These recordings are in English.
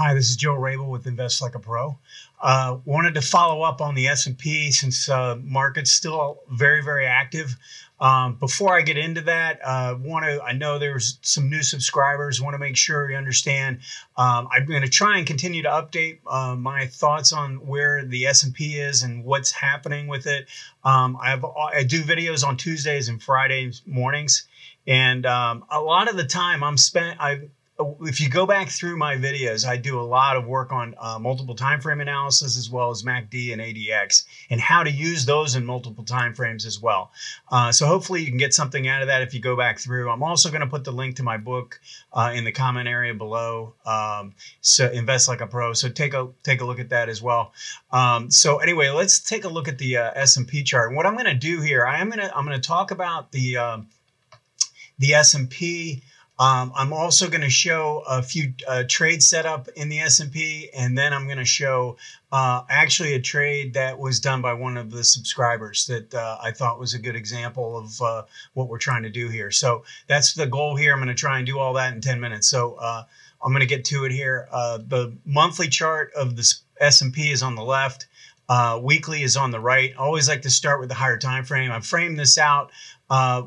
Hi, this is Joe Rabil with Invest Like a Pro. Uh, wanted to follow up on the S&P since uh, market's still very, very active. Um, before I get into that, uh, want to I know there's some new subscribers. Want to make sure you understand. Um, I'm going to try and continue to update uh, my thoughts on where the S&P is and what's happening with it. Um, I have I do videos on Tuesdays and Fridays mornings, and um, a lot of the time I'm spent I if you go back through my videos, I do a lot of work on uh, multiple time frame analysis as well as MACD and ADX and how to use those in multiple time frames as well. Uh, so hopefully you can get something out of that if you go back through. I'm also going to put the link to my book uh, in the comment area below. Um, so invest like a pro. So take a take a look at that as well. Um, so anyway, let's take a look at the uh, S&P chart. And what I'm going to do here, I am going to I'm going to talk about the um, the S&P um, I'm also going to show a few uh, trade setup in the S&P, and then I'm going to show uh, actually a trade that was done by one of the subscribers that uh, I thought was a good example of uh, what we're trying to do here. So that's the goal here. I'm going to try and do all that in 10 minutes. So uh, I'm going to get to it here. Uh, the monthly chart of the S&P is on the left. Uh, weekly is on the right. always like to start with the higher time frame. I framed this out uh,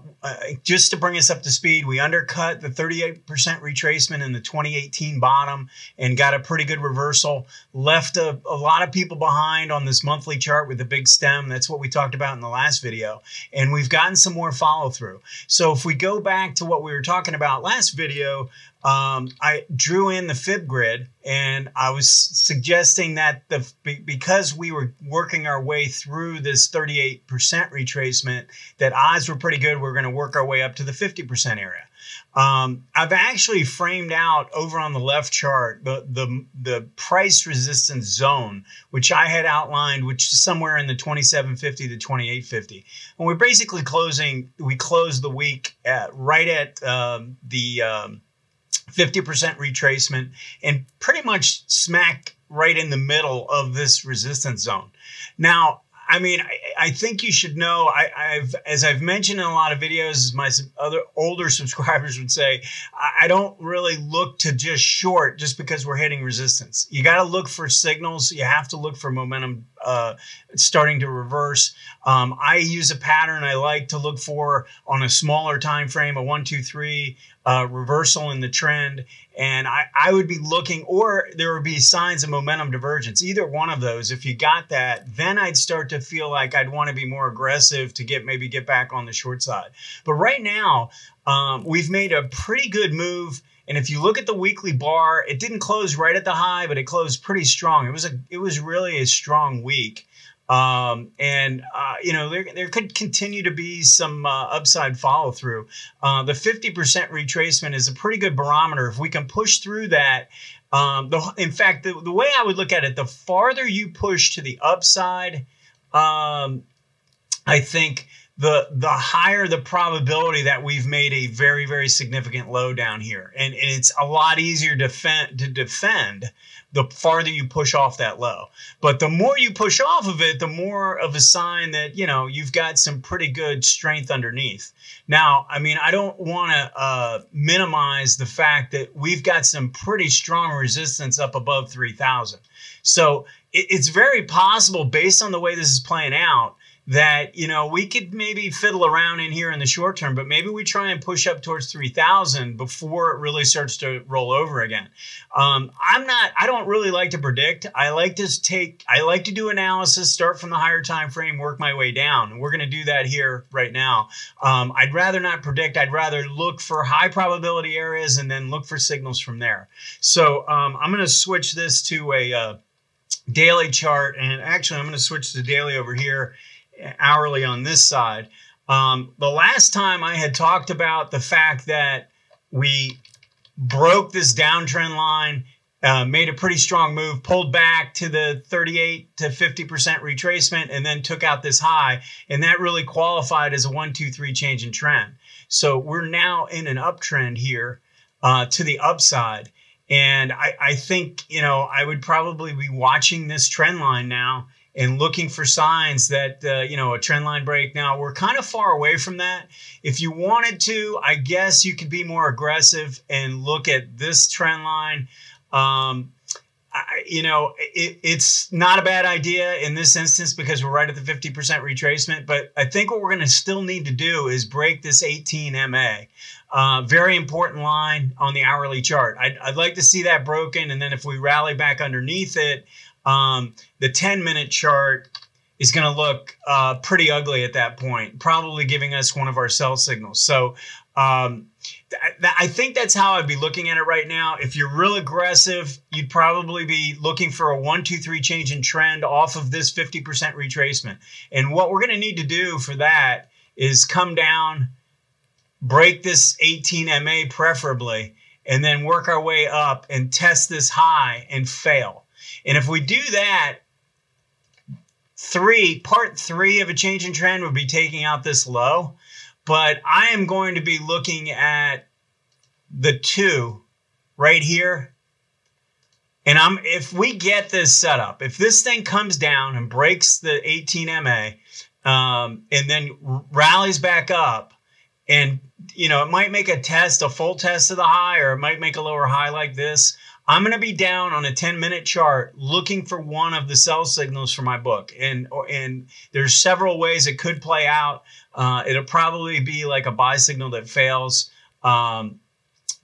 just to bring us up to speed, we undercut the 38% retracement in the 2018 bottom and got a pretty good reversal. Left a, a, lot of people behind on this monthly chart with the big stem. That's what we talked about in the last video. And we've gotten some more follow through. So if we go back to what we were talking about last video, um, I drew in the fib grid and I was suggesting that the because we were working our way through this 38% retracement, that odds were pretty good. We are going to work our way up to the 50% area. Um, I've actually framed out over on the left chart the, the the price resistance zone, which I had outlined, which is somewhere in the 2750 to 2850. And we're basically closing. We closed the week at, right at um, the um, 50% retracement, and pretty much smack right in the middle of this resistance zone. Now, I mean, I, I, think you should know. I, have as I've mentioned in a lot of videos, as my other older subscribers would say, I, I don't really look to just short just because we're hitting resistance. You got to look for signals. You have to look for momentum uh, starting to reverse. Um, I use a pattern I like to look for on a smaller time frame, a one, two, three uh, reversal in the trend. And I, I would be looking, or there would be signs of momentum divergence. Either one of those, if you got that, then I'd start to feel like I'd want to be more aggressive to get maybe get back on the short side. But right now, um, we've made a pretty good move. And if you look at the weekly bar, it didn't close right at the high, but it closed pretty strong. It was a it was really a strong week. Um, and uh, you know there, there could continue to be some uh, upside follow through. Uh, the 50% retracement is a pretty good barometer. If we can push through that, um, the, in fact, the, the way I would look at it, the farther you push to the upside, um, I think the the higher the probability that we've made a very very significant low down here. And, and it's a lot easier to defend to defend the farther you push off that low. But the more you push off of it the more of a sign that you know you've got some pretty good strength underneath. Now i mean i don't want to uh, minimize the fact that we've got some pretty strong resistance up above 3000 so it, it's very possible based on the way this is playing out that you know we could maybe fiddle around in here in the short term but maybe we try and push up towards 3000 before it really starts to roll over again. Um, i'm not i don't really like to predict. I like to take i like to do analysis start from the higher time frame work my way down. We're going to do that here right now. Um, i'd rather not predict. I'd rather look for high probability areas and then look for signals from there. So um, i'm going to switch this to a uh, daily chart. And actually i'm going to switch to daily over here hourly on this side. Um, the last time I had talked about the fact that we broke this downtrend line, uh, made a pretty strong move, pulled back to the 38 to 50% retracement, and then took out this high. And that really qualified as a one, two, three change in trend. So we're now in an uptrend here uh, to the upside. And I, I think, you know, I would probably be watching this trend line now and looking for signs that uh, you know a trend line break. Now we're kind of far away from that. If you wanted to, I guess you could be more aggressive and look at this trend line. Um, you know, it, it's not a bad idea in this instance because we're right at the 50% retracement. But I think what we're going to still need to do is break this 18 MA. Uh, very important line on the hourly chart. I'd, I'd, like to see that broken. And then if we rally back underneath it, um, the 10 minute chart is going to look uh, pretty ugly at that point, probably giving us one of our sell signals. So um, I think that's how I'd be looking at it right now. If you're real aggressive, you'd probably be looking for a one, two, three change in trend off of this 50% retracement. And what we're going to need to do for that is come down, break this 18 MA preferably, and then work our way up and test this high and fail. And if we do that, three, part three of a change in trend would be taking out this low but I am going to be looking at the two right here. And I'm if we get this set up, if this thing comes down and breaks the 18 MA um, and then rallies back up, and you know it might make a test, a full test of the high, or it might make a lower high like this. I'm going to be down on a 10 minute chart looking for one of the sell signals for my book. And, and there's several ways it could play out. Uh, it'll probably be like a buy signal that fails. Um,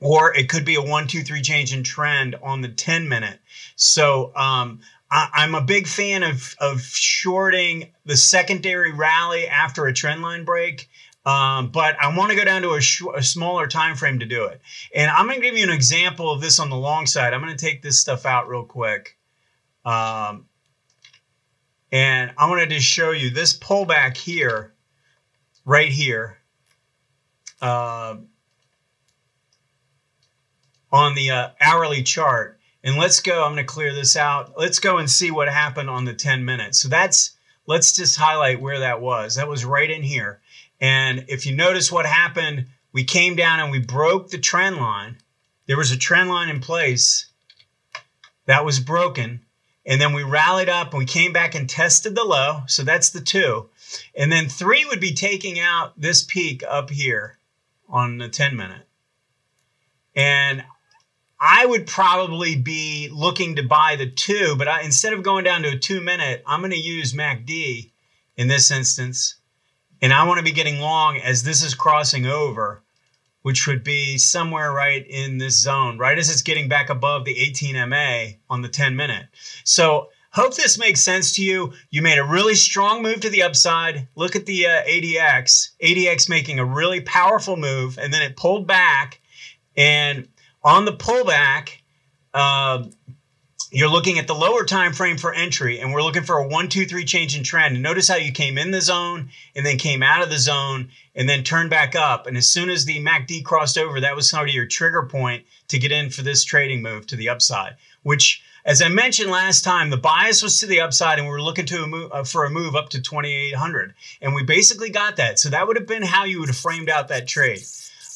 or it could be a one, two, three change in trend on the 10 minute. So, um, I, am a big fan of, of shorting the secondary rally after a trend line break. Um, but I want to go down to a, a, smaller time frame to do it. And I'm going to give you an example of this on the long side. I'm going to take this stuff out real quick. Um, and I want to show you this pullback here, right here, uh, on the uh, hourly chart. And let's go, I'm going to clear this out. Let's go and see what happened on the 10 minutes. So that's, let's just highlight where that was. That was right in here. And if you notice what happened, we came down and we broke the trend line. There was a trend line in place that was broken. And then we rallied up and we came back and tested the low. So that's the two. And then three would be taking out this peak up here on the 10 minute. And I would probably be looking to buy the two, but I, instead of going down to a two minute, I'm going to use MACD in this instance and I want to be getting long as this is crossing over, which would be somewhere right in this zone, right as it's getting back above the 18 MA on the 10 minute. So hope this makes sense to you. You made a really strong move to the upside. Look at the uh, ADX. ADX making a really powerful move, and then it pulled back. And on the pullback, uh, you're looking at the lower time frame for entry and we're looking for a one two three change in trend. And notice how you came in the zone and then came out of the zone and then turned back up. And as soon as the macd crossed over that was sort of your trigger point to get in for this trading move to the upside which as i mentioned last time the bias was to the upside and we were looking to a move, uh, for a move up to 2800 and we basically got that. So that would have been how you would have framed out that trade.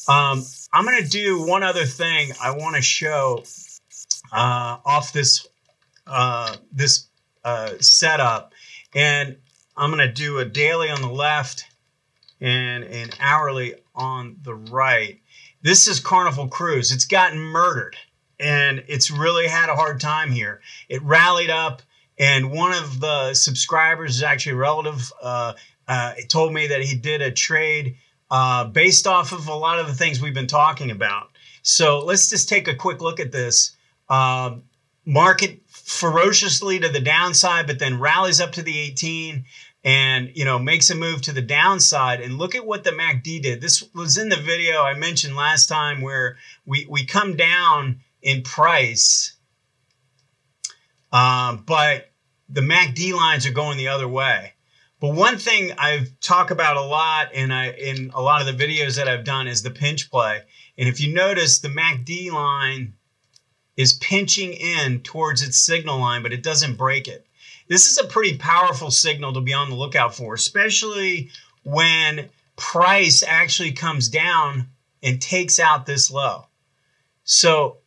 Um, i'm going to do one other thing i want to show uh, off this uh, this uh, setup, and I'm going to do a daily on the left and an hourly on the right. This is Carnival Cruise. It's gotten murdered, and it's really had a hard time here. It rallied up, and one of the subscribers is actually a relative. Uh, uh, told me that he did a trade uh, based off of a lot of the things we've been talking about. So let's just take a quick look at this. Um, market ferociously to the downside, but then rallies up to the 18 and you know makes a move to the downside and look at what the MACD did. This was in the video I mentioned last time where we we come down in price, um, but the MACD lines are going the other way. But one thing I've talked about a lot and I in a lot of the videos that I've done is the pinch play. And if you notice the MACD line is pinching in towards its signal line, but it doesn't break it. This is a pretty powerful signal to be on the lookout for, especially when price actually comes down and takes out this low. So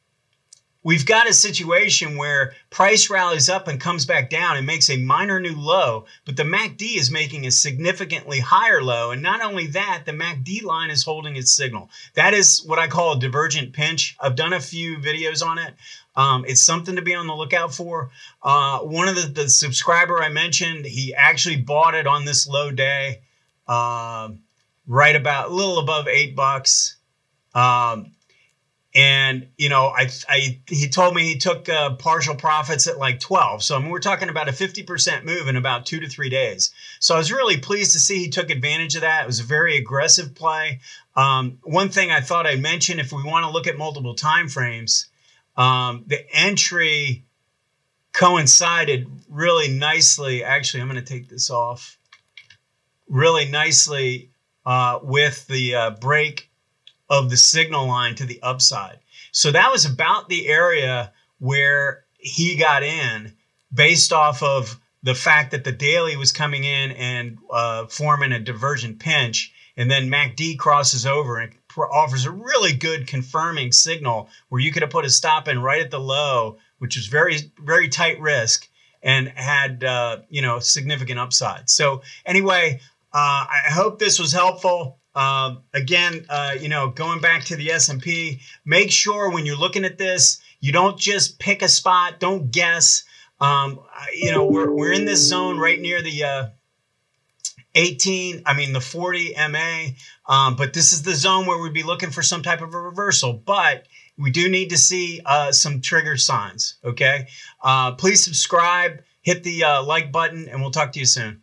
we've got a situation where price rallies up and comes back down and makes a minor new low, but the MACD is making a significantly higher low. And not only that, the MACD line is holding its signal. That is what I call a divergent pinch. I've done a few videos on it. Um, it's something to be on the lookout for. Uh, one of the, the, subscriber I mentioned, he actually bought it on this low day, uh, right about a little above eight bucks. Um, and you know, I, I he told me he took uh, partial profits at like 12. So I mean, we're talking about a 50% move in about two to three days. So I was really pleased to see he took advantage of that. It was a very aggressive play. Um, one thing I thought I'd mention, if we want to look at multiple time frames, um, the entry coincided really nicely. Actually, I'm going to take this off. Really nicely uh, with the uh, break of the signal line to the upside. So that was about the area where he got in based off of the fact that the daily was coming in and uh, forming a divergent pinch. And then MACD crosses over and offers a really good confirming signal where you could have put a stop in right at the low, which was very, very tight risk and had, uh, you know, significant upside. So anyway, uh, I hope this was helpful. Um, again, uh, you know, going back to the S&P, make sure when you're looking at this, you don't just pick a spot. Don't guess. Um, you know, we're, we're in this zone right near the uh, 18, I mean, the 40 MA. Um, but this is the zone where we'd be looking for some type of a reversal. But we do need to see uh, some trigger signs. Okay. Uh, please subscribe, hit the uh, like button, and we'll talk to you soon.